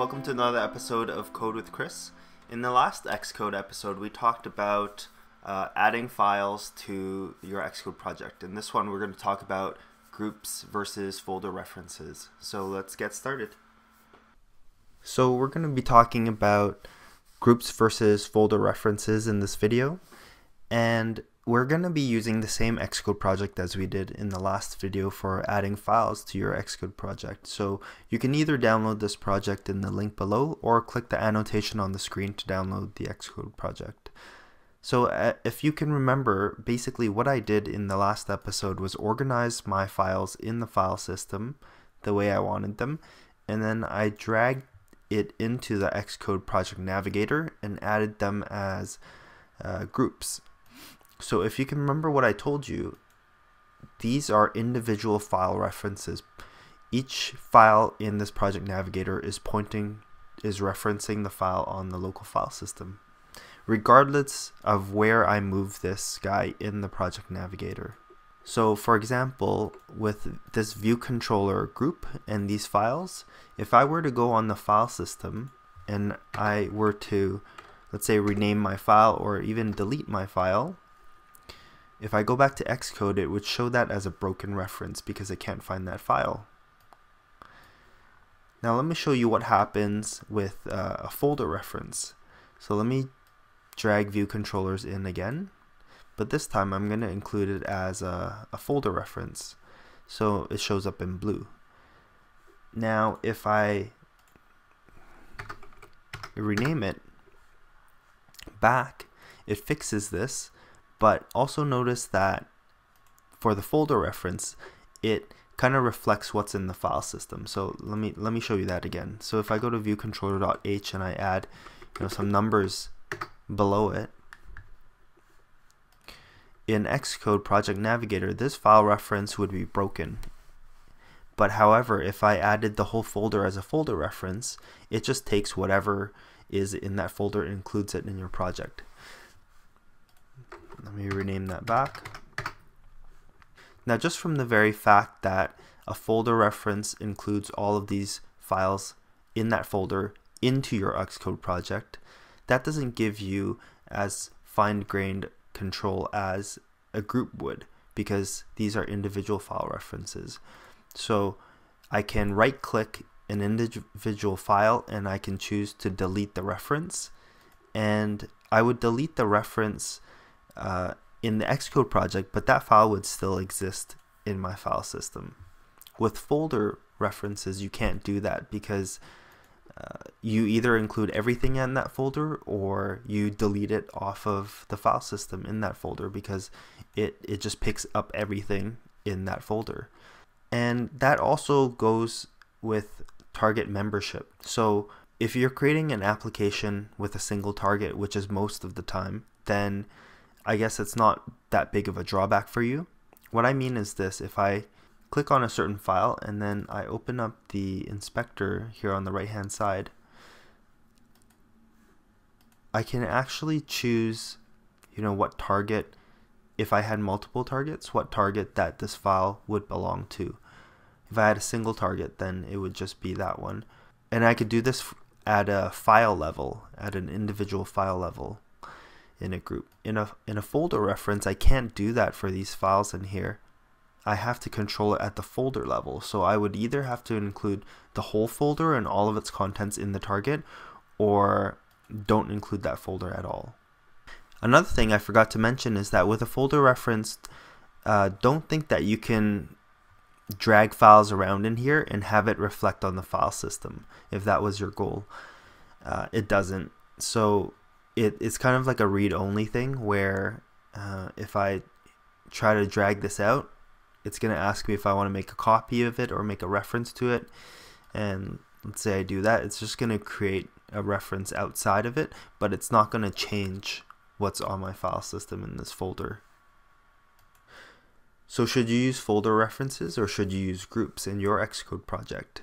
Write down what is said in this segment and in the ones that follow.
welcome to another episode of Code with Chris. In the last Xcode episode, we talked about uh, adding files to your Xcode project. In this one, we're going to talk about groups versus folder references. So let's get started. So we're going to be talking about groups versus folder references in this video. And we're going to be using the same Xcode project as we did in the last video for adding files to your Xcode project. So you can either download this project in the link below or click the annotation on the screen to download the Xcode project. So uh, if you can remember, basically what I did in the last episode was organize my files in the file system the way I wanted them, and then I dragged it into the Xcode project navigator and added them as uh, groups. So if you can remember what I told you, these are individual file references. Each file in this project navigator is pointing, is referencing the file on the local file system, regardless of where I move this guy in the project navigator. So for example, with this view controller group and these files, if I were to go on the file system and I were to, let's say, rename my file or even delete my file, if I go back to Xcode, it would show that as a broken reference because it can't find that file. Now let me show you what happens with uh, a folder reference. So let me drag view controllers in again, but this time I'm going to include it as a, a folder reference. So it shows up in blue. Now if I rename it back, it fixes this but also notice that for the folder reference, it kind of reflects what's in the file system. So let me let me show you that again. So if I go to viewcontroller.h and I add you know some numbers below it, in Xcode Project Navigator, this file reference would be broken. But however, if I added the whole folder as a folder reference, it just takes whatever is in that folder and includes it in your project. Let me rename that back. Now just from the very fact that a folder reference includes all of these files in that folder into your Xcode project, that doesn't give you as fine-grained control as a group would because these are individual file references. So I can right click an individual file and I can choose to delete the reference and I would delete the reference uh, in the Xcode project, but that file would still exist in my file system. With folder references, you can't do that because uh, you either include everything in that folder or you delete it off of the file system in that folder because it, it just picks up everything in that folder. And that also goes with target membership. So if you're creating an application with a single target, which is most of the time, then I guess it's not that big of a drawback for you. What I mean is this, if I click on a certain file and then I open up the inspector here on the right hand side, I can actually choose, you know, what target, if I had multiple targets, what target that this file would belong to. If I had a single target, then it would just be that one. And I could do this at a file level, at an individual file level in a group. In a, in a folder reference, I can't do that for these files in here. I have to control it at the folder level. So I would either have to include the whole folder and all of its contents in the target or don't include that folder at all. Another thing I forgot to mention is that with a folder reference, uh, don't think that you can drag files around in here and have it reflect on the file system if that was your goal. Uh, it doesn't. So it, it's kind of like a read-only thing where uh, if I try to drag this out, it's going to ask me if I want to make a copy of it or make a reference to it. And let's say I do that, it's just going to create a reference outside of it, but it's not going to change what's on my file system in this folder. So should you use folder references or should you use groups in your Xcode project?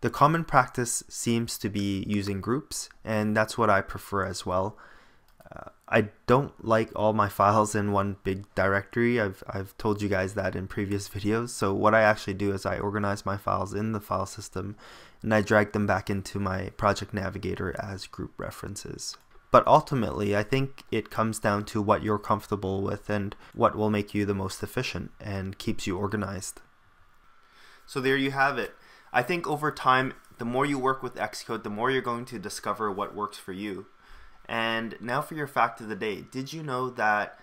The common practice seems to be using groups, and that's what I prefer as well. Uh, I don't like all my files in one big directory. I've, I've told you guys that in previous videos. So what I actually do is I organize my files in the file system and I drag them back into my project navigator as group references. But ultimately, I think it comes down to what you're comfortable with and what will make you the most efficient and keeps you organized. So there you have it. I think over time, the more you work with Xcode, the more you're going to discover what works for you. And now for your fact of the day. Did you know that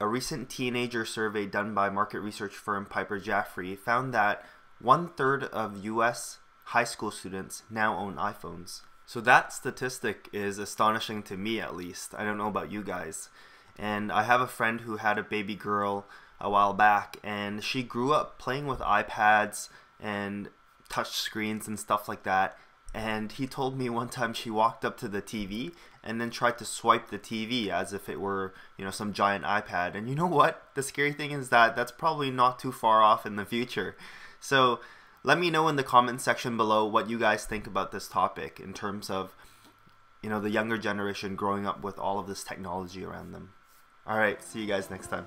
a recent teenager survey done by market research firm Piper Jaffray found that one third of US high school students now own iPhones? So that statistic is astonishing to me at least. I don't know about you guys. And I have a friend who had a baby girl a while back and she grew up playing with iPads and touch screens and stuff like that. And he told me one time she walked up to the TV and then tried to swipe the TV as if it were, you know, some giant iPad. And you know what? The scary thing is that that's probably not too far off in the future. So let me know in the comment section below what you guys think about this topic in terms of you know the younger generation growing up with all of this technology around them. All right, see you guys next time.